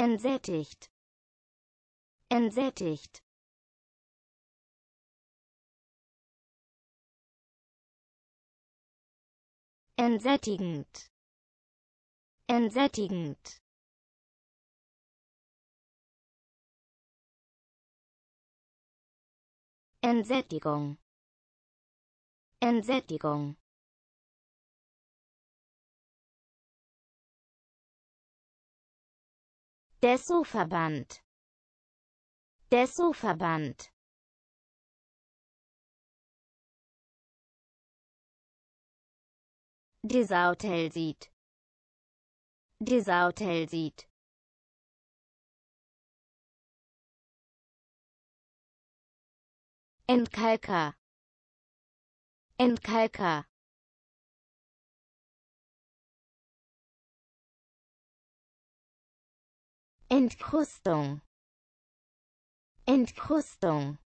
entsättigt. Entsättigt. Entsättigend. Entsättigend. Entsättigung. Entsättigung Dessau-Verband Dessau-Verband Desautelsit Desautelsit Entkalker. Entkalker Entkrustung Entkrustung